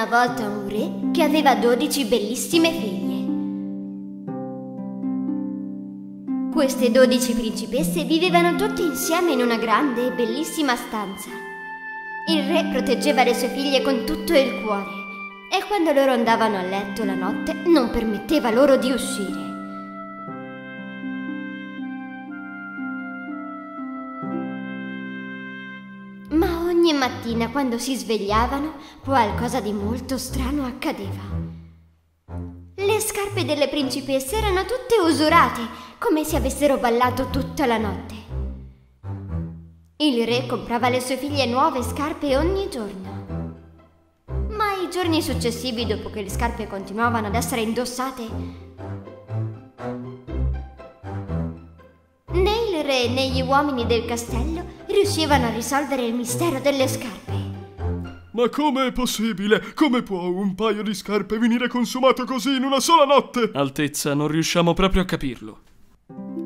una volta un re che aveva dodici bellissime figlie. Queste dodici principesse vivevano tutte insieme in una grande e bellissima stanza. Il re proteggeva le sue figlie con tutto il cuore e quando loro andavano a letto la notte non permetteva loro di uscire. Ogni mattina quando si svegliavano qualcosa di molto strano accadeva. Le scarpe delle principesse erano tutte usurate, come se avessero ballato tutta la notte. Il re comprava alle sue figlie nuove scarpe ogni giorno. Ma i giorni successivi, dopo che le scarpe continuavano ad essere indossate, né il re né gli uomini del castello riuscivano a risolvere il mistero delle scarpe. Ma come è possibile? Come può un paio di scarpe venire consumato così in una sola notte? Altezza, non riusciamo proprio a capirlo.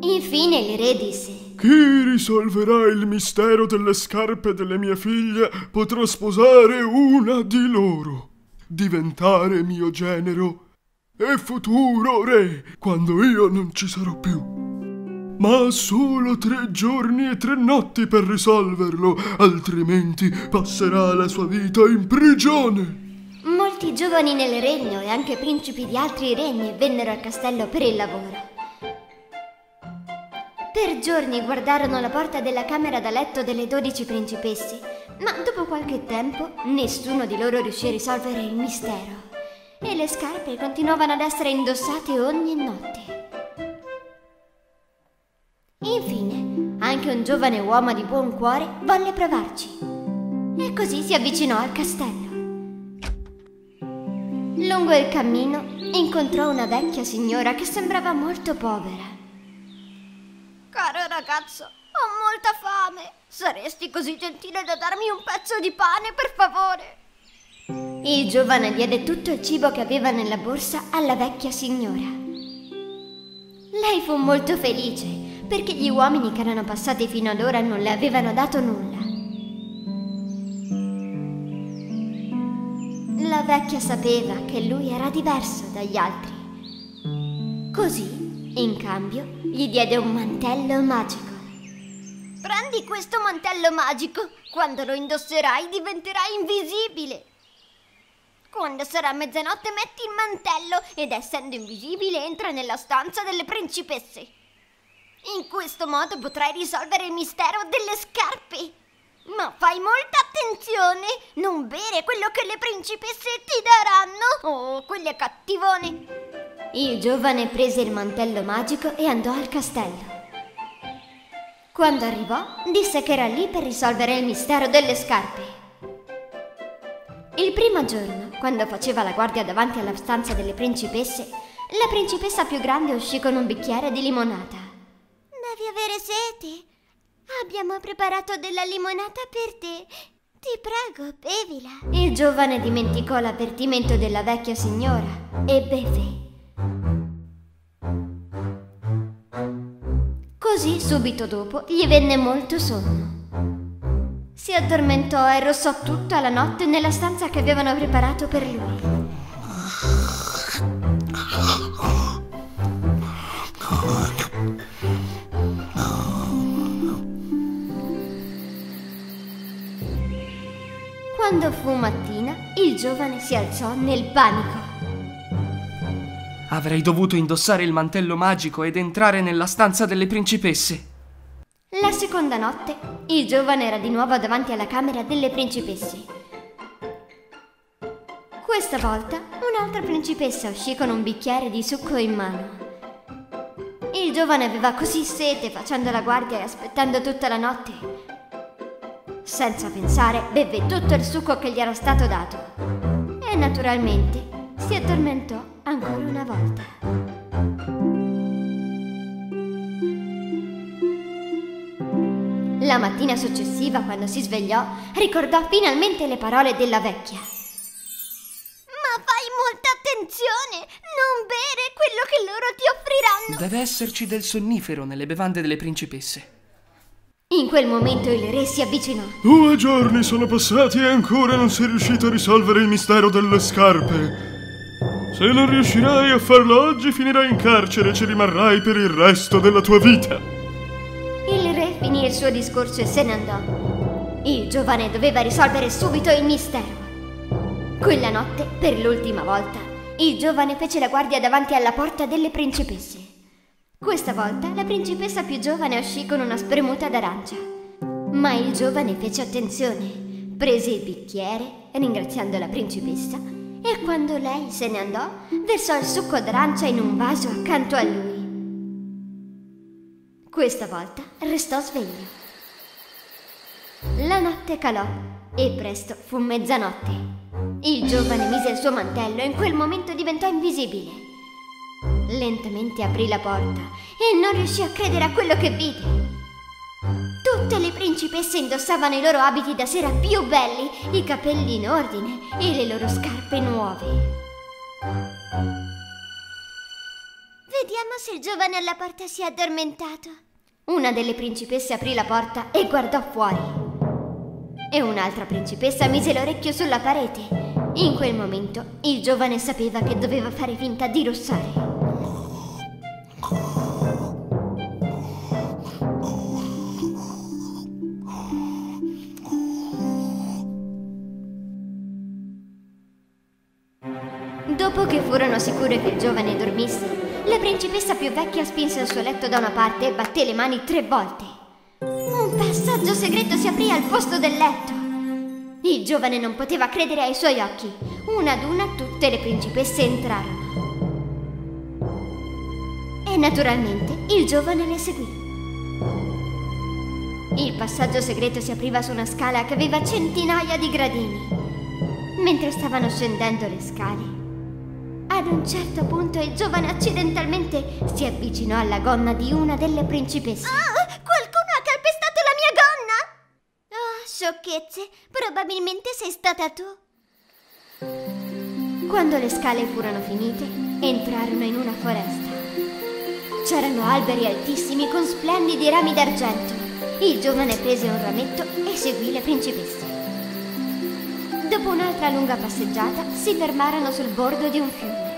Infine il re disse: Chi risolverà il mistero delle scarpe delle mie figlie potrà sposare una di loro, diventare mio genero e futuro re quando io non ci sarò più. Ma solo tre giorni e tre notti per risolverlo, altrimenti passerà la sua vita in prigione. Molti giovani nel regno e anche principi di altri regni vennero al castello per il lavoro. Per giorni guardarono la porta della camera da letto delle dodici principesse, ma dopo qualche tempo nessuno di loro riuscì a risolvere il mistero e le scarpe continuavano ad essere indossate ogni notte. Infine, anche un giovane uomo di buon cuore volle provarci e così si avvicinò al castello. Lungo il cammino incontrò una vecchia signora che sembrava molto povera. Caro ragazzo, ho molta fame. Saresti così gentile da darmi un pezzo di pane, per favore? Il giovane diede tutto il cibo che aveva nella borsa alla vecchia signora. Lei fu molto felice perché gli uomini che erano passati fino ad ora non le avevano dato nulla. La vecchia sapeva che lui era diverso dagli altri. Così, in cambio, gli diede un mantello magico. Prendi questo mantello magico. Quando lo indosserai diventerai invisibile. Quando sarà mezzanotte metti il mantello ed essendo invisibile entra nella stanza delle principesse. In questo modo potrai risolvere il mistero delle scarpe. Ma fai molta attenzione! Non bere quello che le principesse ti daranno! Oh, quelle cattivone! Il giovane prese il mantello magico e andò al castello. Quando arrivò, disse che era lì per risolvere il mistero delle scarpe. Il primo giorno, quando faceva la guardia davanti alla stanza delle principesse, la principessa più grande uscì con un bicchiere di limonata. Devi avere sete. Abbiamo preparato della limonata per te. Ti prego, bevila. Il giovane dimenticò l'avvertimento della vecchia signora e beve. Così, subito dopo, gli venne molto sonno. Si addormentò e rossò tutta la notte nella stanza che avevano preparato per lui. Fu mattina, il giovane si alzò nel panico. Avrei dovuto indossare il mantello magico ed entrare nella stanza delle principesse. La seconda notte, il giovane era di nuovo davanti alla camera delle principesse. Questa volta, un'altra principessa uscì con un bicchiere di succo in mano. Il giovane aveva così sete facendo la guardia e aspettando tutta la notte. Senza pensare, beve tutto il succo che gli era stato dato. E naturalmente si addormentò ancora una volta. La mattina successiva, quando si svegliò, ricordò finalmente le parole della vecchia. Ma fai molta attenzione! Non bere quello che loro ti offriranno! Deve esserci del sonnifero nelle bevande delle principesse. In quel momento il re si avvicinò. Due giorni sono passati e ancora non sei riuscito a risolvere il mistero delle scarpe. Se non riuscirai a farlo oggi, finirai in carcere e ci rimarrai per il resto della tua vita. Il re finì il suo discorso e se ne andò. Il giovane doveva risolvere subito il mistero. Quella notte, per l'ultima volta, il giovane fece la guardia davanti alla porta delle principesse. Questa volta la principessa più giovane uscì con una spremuta d'arancia. Ma il giovane fece attenzione, prese il bicchiere, ringraziando la principessa, e quando lei se ne andò, versò il succo d'arancia in un vaso accanto a lui. Questa volta restò sveglio. La notte calò e presto fu mezzanotte. Il giovane mise il suo mantello e in quel momento diventò invisibile. Lentamente aprì la porta e non riuscì a credere a quello che vide. Tutte le principesse indossavano i loro abiti da sera più belli, i capelli in ordine e le loro scarpe nuove. Vediamo se il giovane alla porta si è addormentato. Una delle principesse aprì la porta e guardò fuori. E un'altra principessa mise l'orecchio sulla parete in quel momento il giovane sapeva che doveva fare finta di russare. Dopo che furono sicure che il giovane dormisse, la principessa più vecchia spinse il suo letto da una parte e batté le mani tre volte. Un passaggio segreto si aprì al posto del letto. Il giovane non poteva credere ai suoi occhi. Una ad una tutte le principesse entrarono. Naturalmente il giovane le seguì. Il passaggio segreto si apriva su una scala che aveva centinaia di gradini. Mentre stavano scendendo le scale, ad un certo punto il giovane accidentalmente si avvicinò alla gonna di una delle principesse. Ah, qualcuno ha calpestato la mia gonna! Oh, sciocchezze, probabilmente sei stata tu. Quando le scale furono finite, entrarono in una foresta. C'erano alberi altissimi con splendidi rami d'argento. Il giovane prese un rametto e seguì le principesse. Dopo un'altra lunga passeggiata, si fermarono sul bordo di un fiume.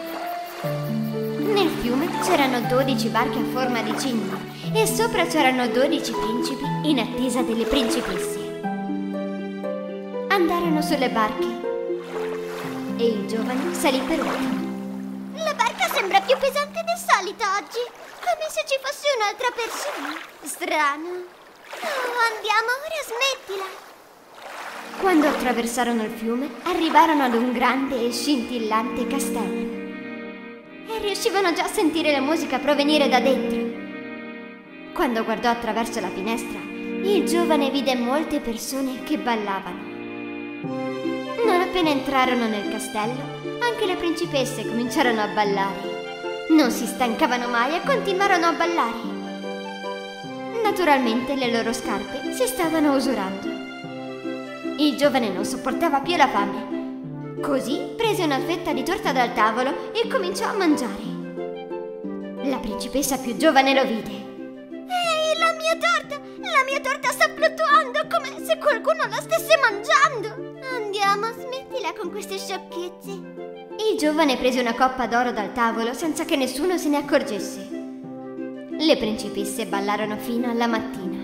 Nel fiume c'erano 12 barche a forma di cigno e sopra c'erano 12 principi in attesa delle principesse. Andarono sulle barche e il giovane salì per ultimo. La barca sembra più pesante del solito oggi, come se ci fosse un'altra persona. Strano. Oh, andiamo ora, smettila. Quando attraversarono il fiume, arrivarono ad un grande e scintillante castello. E riuscivano già a sentire la musica provenire da dentro. Quando guardò attraverso la finestra, il giovane vide molte persone che ballavano. Non appena entrarono nel castello, anche le principesse cominciarono a ballare. Non si stancavano mai e continuarono a ballare. Naturalmente le loro scarpe si stavano usurando. Il giovane non sopportava più la fame. Così prese una fetta di torta dal tavolo e cominciò a mangiare. La principessa più giovane lo vide. Ehi, la mia torta! La mia torta sta fluttuando come se qualcuno la stesse mangiando! Andiamo, smettila con queste sciocchezze. Il giovane prese una coppa d'oro dal tavolo senza che nessuno se ne accorgesse. Le principesse ballarono fino alla mattina.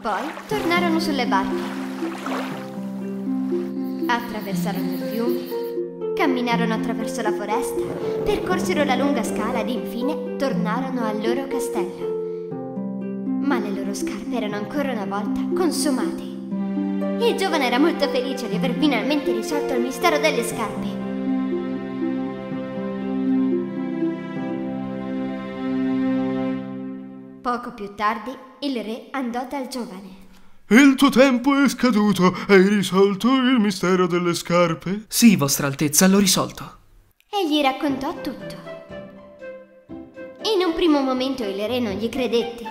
Poi tornarono sulle barche. Attraversarono il fiume, camminarono attraverso la foresta, percorsero la lunga scala ed infine tornarono al loro castello. Ma le loro scarpe erano ancora una volta consumate. Il giovane era molto felice di aver finalmente risolto il mistero delle scarpe. Poco più tardi il re andò dal giovane. Il tuo tempo è scaduto. Hai risolto il mistero delle scarpe? Sì, Vostra Altezza, l'ho risolto. E gli raccontò tutto. In un primo momento il re non gli credette,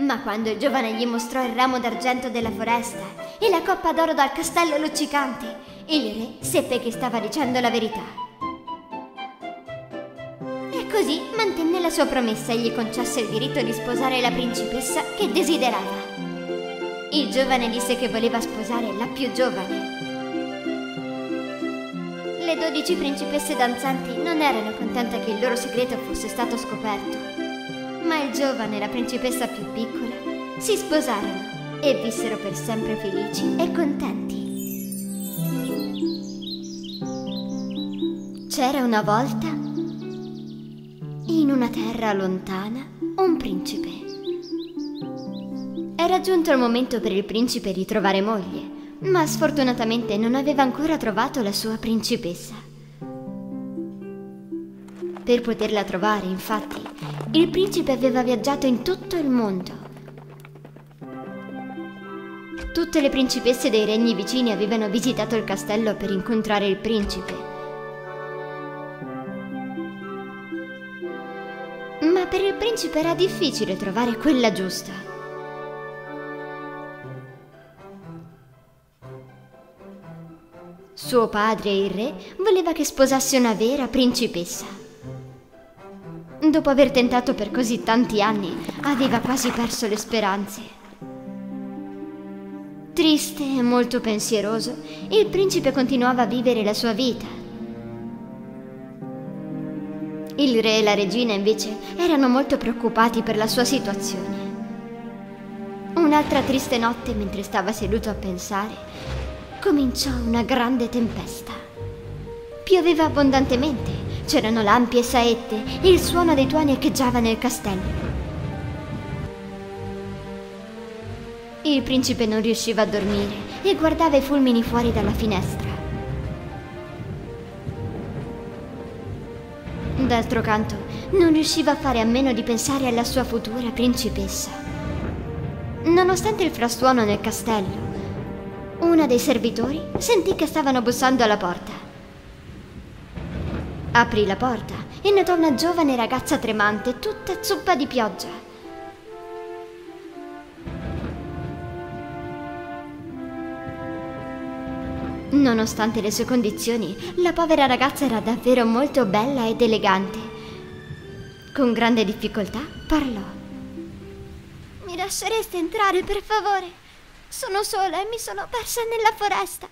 ma quando il giovane gli mostrò il ramo d'argento della foresta e la coppa d'oro dal castello luccicante, il re seppe che stava dicendo la verità. E così la sua promessa gli concesse il diritto di sposare la principessa che desiderava. Il giovane disse che voleva sposare la più giovane. Le dodici principesse danzanti non erano contente che il loro segreto fosse stato scoperto, ma il giovane e la principessa più piccola si sposarono e vissero per sempre felici e contenti. C'era una volta, una terra lontana, un principe. Era giunto il momento per il principe di trovare moglie, ma sfortunatamente non aveva ancora trovato la sua principessa. Per poterla trovare, infatti, il principe aveva viaggiato in tutto il mondo Tutte le principesse dei regni vicini avevano visitato il castello per incontrare il principe. Principe era difficile trovare quella giusta. Suo padre, il re, voleva che sposasse una vera principessa. Dopo aver tentato per così tanti anni, aveva quasi perso le speranze. Triste e molto pensieroso, il principe continuava a vivere la sua vita. Il re e la regina invece erano molto preoccupati per la sua situazione. Un'altra triste notte, mentre stava seduto a pensare, cominciò una grande tempesta. Pioveva abbondantemente, c'erano lampi e saette e il suono dei tuoni echeggiava nel castello. Il principe non riusciva a dormire e guardava i fulmini fuori dalla finestra. D'altro canto, non riusciva a fare a meno di pensare alla sua futura principessa. Nonostante il frastuono nel castello, una dei servitori sentì che stavano bussando alla porta. Aprì la porta e notò una giovane ragazza tremante, tutta zuppa di pioggia. Nonostante le sue condizioni, la povera ragazza era davvero molto bella ed elegante. Con grande difficoltà parlò. Mi lascereste entrare, per favore? Sono sola e mi sono persa nella foresta.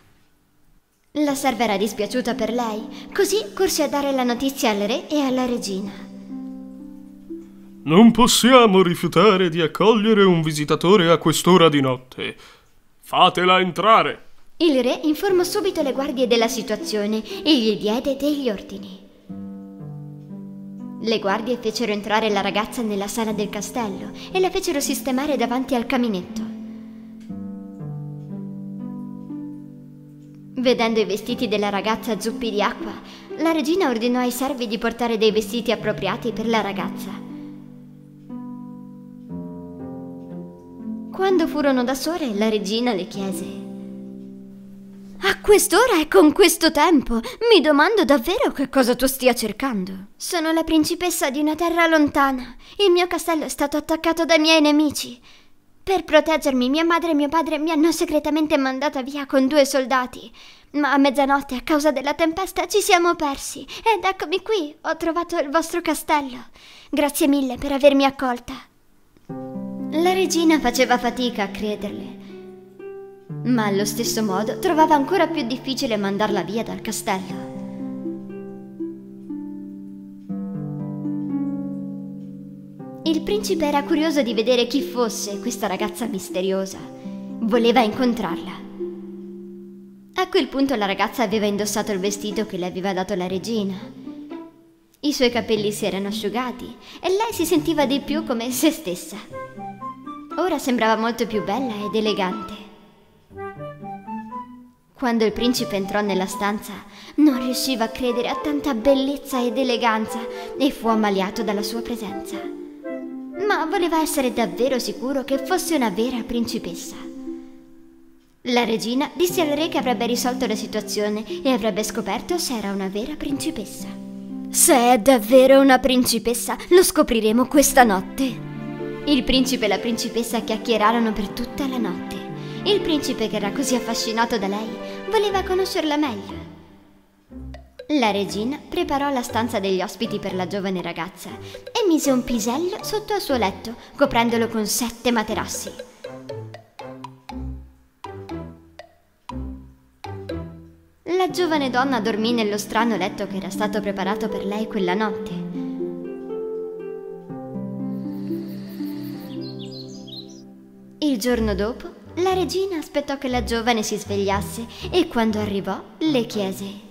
La serva era dispiaciuta per lei, così corse a dare la notizia al re e alla regina. Non possiamo rifiutare di accogliere un visitatore a quest'ora di notte. Fatela entrare. Il re informò subito le guardie della situazione e gli diede degli ordini. Le guardie fecero entrare la ragazza nella sala del castello e la fecero sistemare davanti al caminetto. Vedendo i vestiti della ragazza zuppi di acqua, la regina ordinò ai servi di portare dei vestiti appropriati per la ragazza. Quando furono da sole, la regina le chiese a quest'ora e con questo tempo, mi domando davvero che cosa tu stia cercando. Sono la principessa di una terra lontana. Il mio castello è stato attaccato dai miei nemici. Per proteggermi, mia madre e mio padre mi hanno segretamente mandata via con due soldati. Ma a mezzanotte, a causa della tempesta, ci siamo persi. Ed eccomi qui, ho trovato il vostro castello. Grazie mille per avermi accolta. La regina faceva fatica a crederle ma allo stesso modo trovava ancora più difficile mandarla via dal castello. Il principe era curioso di vedere chi fosse questa ragazza misteriosa. Voleva incontrarla. A quel punto la ragazza aveva indossato il vestito che le aveva dato la regina. I suoi capelli si erano asciugati e lei si sentiva di più come se stessa. Ora sembrava molto più bella ed elegante. Quando il principe entrò nella stanza, non riusciva a credere a tanta bellezza ed eleganza e fu ammaliato dalla sua presenza. Ma voleva essere davvero sicuro che fosse una vera principessa. La regina disse al re che avrebbe risolto la situazione e avrebbe scoperto se era una vera principessa. Se è davvero una principessa, lo scopriremo questa notte. Il principe e la principessa chiacchierarono per tutta la notte. Il principe che era così affascinato da lei voleva conoscerla meglio. La regina preparò la stanza degli ospiti per la giovane ragazza e mise un pisello sotto al suo letto, coprendolo con sette materassi. La giovane donna dormì nello strano letto che era stato preparato per lei quella notte. Il giorno dopo la regina aspettò che la giovane si svegliasse e quando arrivò le chiese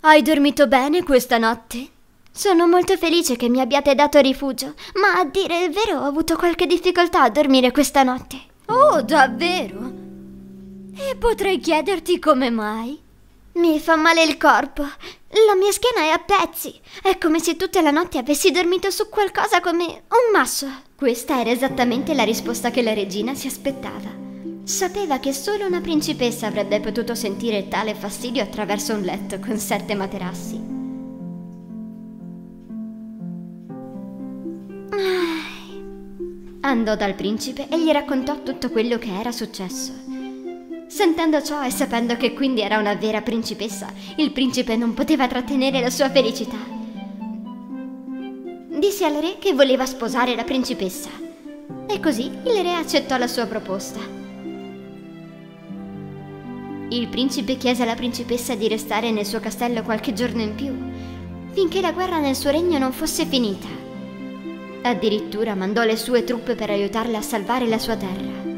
Hai dormito bene questa notte? Sono molto felice che mi abbiate dato rifugio, ma a dire il vero ho avuto qualche difficoltà a dormire questa notte. Oh, davvero? E potrei chiederti come mai? Mi fa male il corpo. La mia schiena è a pezzi. È come se tutta la notte avessi dormito su qualcosa come un masso. Questa era esattamente la risposta che la regina si aspettava. Sapeva che solo una principessa avrebbe potuto sentire tale fastidio attraverso un letto con sette materassi. Andò dal principe e gli raccontò tutto quello che era successo. Sentendo ciò e sapendo che quindi era una vera principessa, il principe non poteva trattenere la sua felicità. Disse al re che voleva sposare la principessa. E così il re accettò la sua proposta. Il principe chiese alla principessa di restare nel suo castello qualche giorno in più, finché la guerra nel suo regno non fosse finita. Addirittura mandò le sue truppe per aiutarla a salvare la sua terra.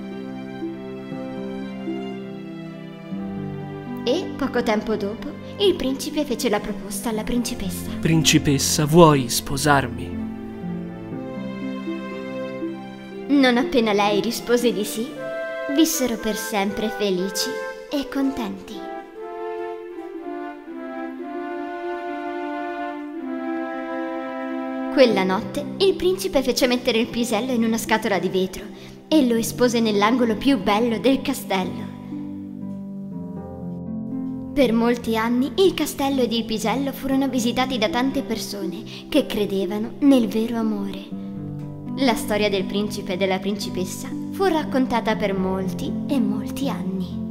E poco tempo dopo il principe fece la proposta alla principessa. Principessa, vuoi sposarmi? Non appena lei rispose di sì, vissero per sempre felici e contenti. Quella notte il principe fece mettere il pisello in una scatola di vetro e lo espose nell'angolo più bello del castello. Per molti anni il castello ed il pisello furono visitati da tante persone che credevano nel vero amore. La storia del principe e della principessa fu raccontata per molti e molti anni.